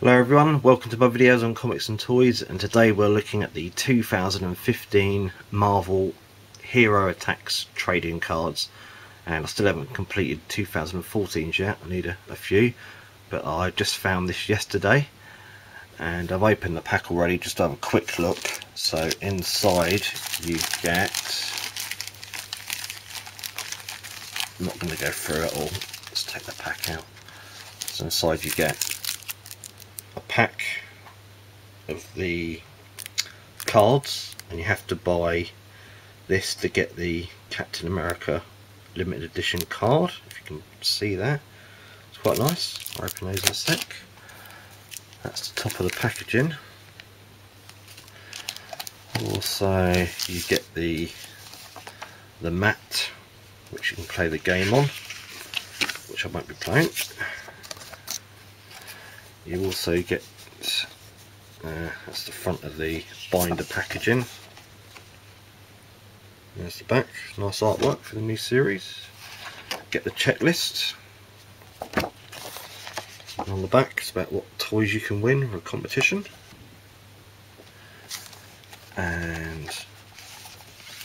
Hello everyone, welcome to my videos on comics and toys and today we're looking at the 2015 Marvel Hero Attax trading cards. And I still haven't completed 2014 yet, I need a, a few but I just found this yesterday and I've opened the pack already just to have a quick look. So inside you get I'm not going to go through it all. Let's take the pack out. So inside you get pack of the cards and you have to buy this to get the Captain America limited edition card if you can see that. It's quite nice. I'll open those in a sec. That's the top of the packaging. Also you get the the mat which you can play the game on which I won't be playing. You also get uh, that's the front of the binder packaging. There's the back. Nice artwork for the new series. Get the checklist. And on the back it's about what toys you can win for a competition. And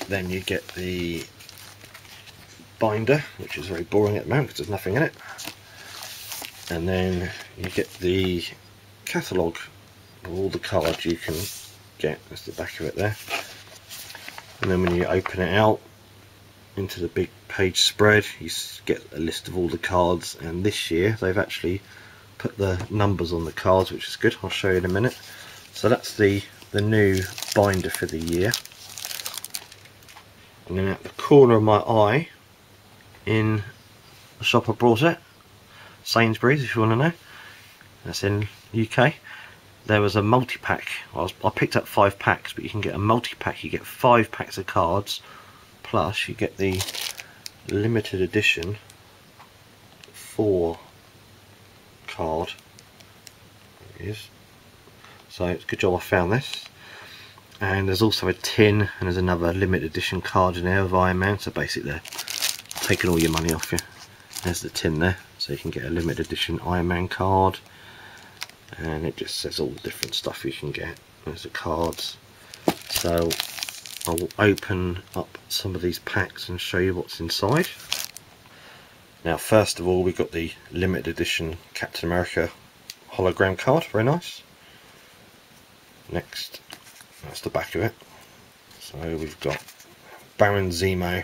then you get the binder which is very boring at the moment because there's nothing in it. And then you get the catalogue all the cards you can get. That's the back of it there. And then when you open it out into the big page spread you get a list of all the cards. And this year they've actually put the numbers on the cards which is good. I'll show you in a minute. So that's the the new binder for the year. And then at the corner of my eye in the shop I brought it Sainsbury's if you want to know. That's in UK there was a multi-pack. I, I picked up five packs but you can get a multi-pack. You get five packs of cards plus you get the limited edition four card. There it is. So it's a good job I found this. And there's also a tin and there's another limited edition card in there of Iron Man. So basically they're taking all your money off you. There's the tin there so you can get a limited edition Iron Man card and it just says all the different stuff you can get. There's the cards. So I'll open up some of these packs and show you what's inside. Now first of all we've got the limited edition Captain America hologram card. Very nice. Next that's the back of it. So we've got Baron Zemo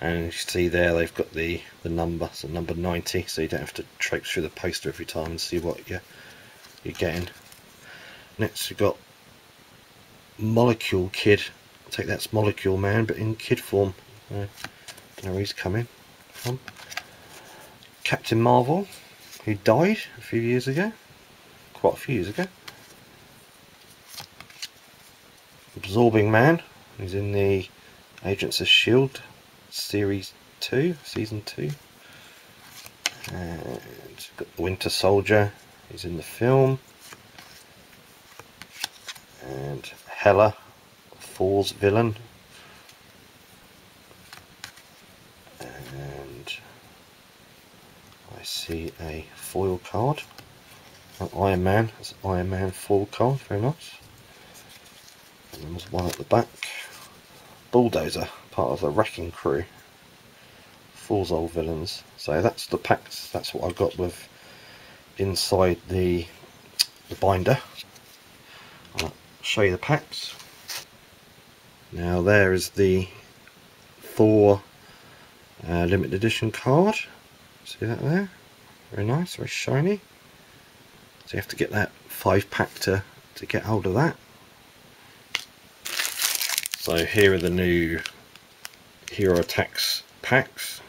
and you see there they've got the the number so number 90 so you don't have to traipse through the poster every time and see what you're, you're getting. Next we've got Molecule Kid. I take that's Molecule Man but in kid form. Uh, don't know where he's coming from. Captain Marvel who died a few years ago. Quite a few years ago. Absorbing Man he's in the Agents of S.H.I.E.L.D series 2 season 2 and got the Winter Soldier he's in the film. And Hela Thor's villain. And I see a foil card. An Iron Man that's an Iron Man foil card very nice. And there's one at the back. Bulldozer part of the wrecking crew. Thor's old villains. So that's the packs. That's what I got with inside the, the binder. I'll show you the packs. Now there is the Thor uh, limited edition card. See that there? Very nice, very shiny. So you have to get that five pack to, to get hold of that. So here are the new Hero Attax packs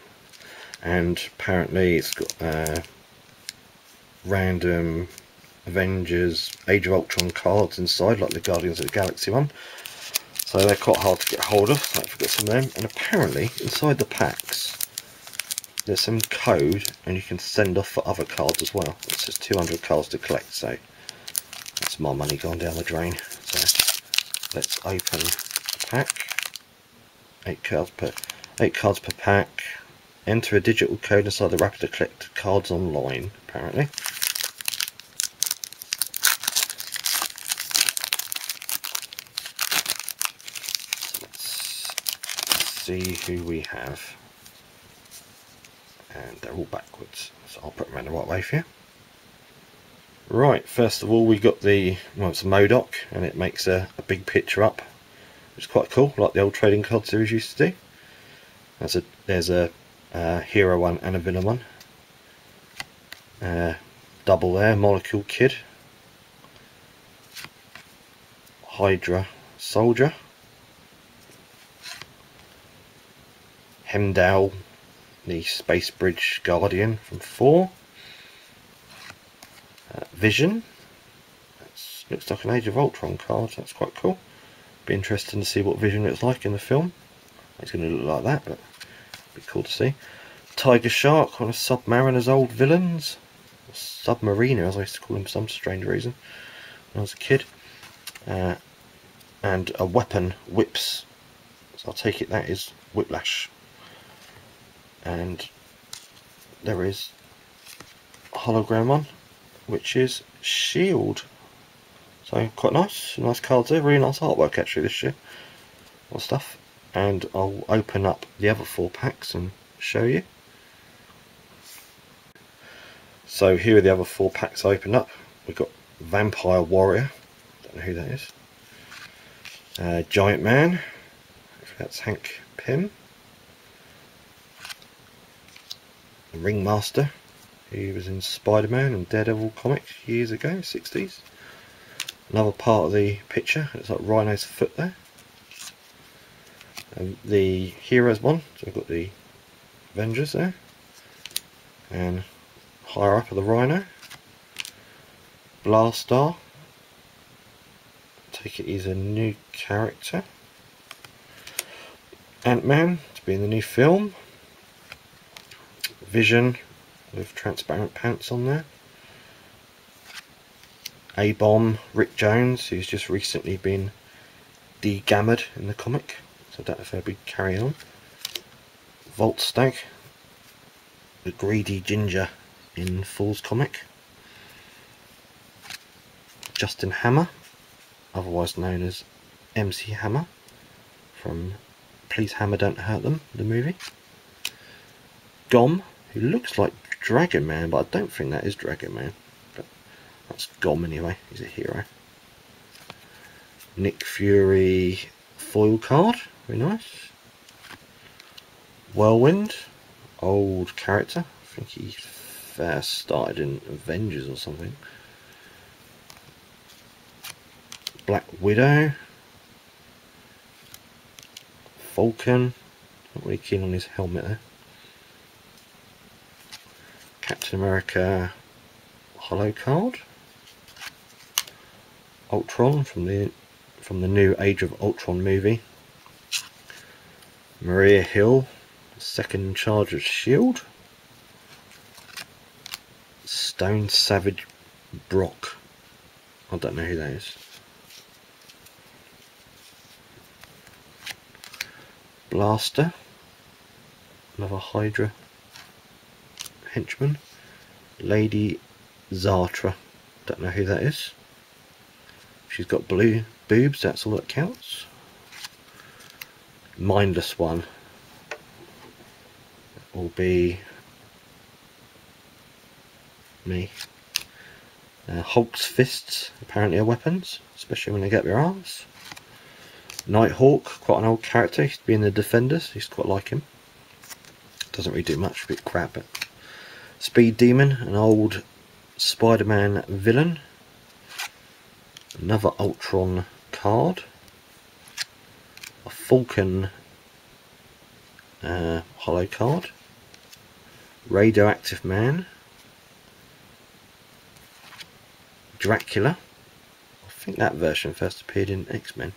and apparently it's got uh, random Avengers Age of Ultron cards inside like the Guardians of the Galaxy one. So they're quite hard to get hold of so I've got some of them. And apparently inside the packs there's some code and you can send off for other cards as well. It says 200 cards to collect so that's my money gone down the drain. So let's open the pack 8 cards per 8 cards per pack. Enter a digital code inside the wrapper to collect cards online, apparently. See who we have. And they're all backwards, so I'll put them in the right way for you. Right, first of all we got the, well it's a MODOK and it makes a, a big picture up which is quite cool, like the old trading card series used to do. There's a, there's a uh, hero one and a villain one. Uh, double there, Molecule Kid. Hydra Soldier. Heimdall, the Space Bridge Guardian from 4. Uh, Vision. That looks like an Age of Ultron card, that's quite cool. Be interesting to see what Vision looks like in the film. He's going to look like that, but be cool to see. Tiger Shark, one of Submariner's old villains. Submariner, as I used to call him for some strange reason when I was a kid. Uh, and a weapon, Whips. So I'll take it that is Whiplash. And there is hologram one, which is Shield. So quite nice, nice cards there, really nice artwork actually this year. All stuff. And I'll open up the other four packs and show you. So here are the other four packs opened up. We've got Vampire Warrior, don't know who that is. Uh, Giant Man, that's Hank Pym. Ringmaster, he was in Spider-Man and Daredevil comics years ago, 60s. Another part of the picture, it's like Rhino's foot there. And the Heroes one, so we've got the Avengers there. And higher up of the Rhino. Blaster. Take it he's a new character. Ant-Man to be in the new film. Vision with transparent pants on there. A-Bomb, Rick Jones, who's just recently been de-gammered in the comic. So I don't know if they'll be carrying on. Volstagg, the greedy ginger in Thor's comic. Justin Hammer, otherwise known as MC Hammer from Please Hammer Don't Hurt Them, the movie. Gom, who looks like Dragon Man, but I don't think that is Dragon Man. That's Gom anyway, he's a hero. Nick Fury foil card, very nice. Whirlwind, old character, I think he first started in Avengers or something. Black Widow. Falcon. Not really keen on his helmet there. Captain America hollow card. Ultron from the from the new Age of Ultron movie. Maria Hill, second in charge of S.H.I.E.L.D. Stone Savage Brock. I don't know who that is. Blaster. Another Hydra henchman. Lady Zartra. Don't know who that is. She's got blue boobs, that's all that counts. Mindless one will be me. Uh, Hulk's fists apparently are weapons, especially when they get their arms. Nighthawk, quite an old character, he's been in the Defenders, he's quite like him. Doesn't really do much, a bit crap. But Speed Demon, an old Spider-Man villain. Another Ultron card. A Falcon uh, holo card. Radioactive Man. Dracula. I think that version first appeared in X-Men.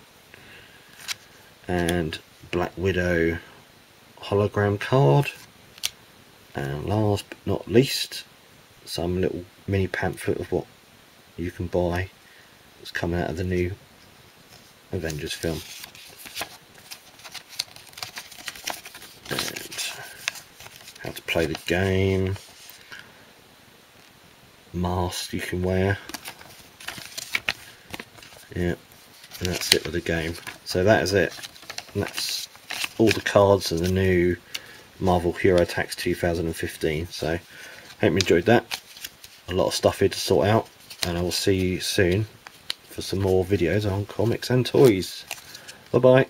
And Black Widow hologram card. And last but not least, some little mini pamphlet of what you can buy that's coming out of the new Avengers film. And how to play the game. Mask you can wear. Yeah, and that's it with the game. So that is it. And that's all the cards and the new Marvel Hero Attax 2015. So, hope you enjoyed that. A lot of stuff here to sort out, and I will see you soon for some more videos on comics and toys. Bye bye.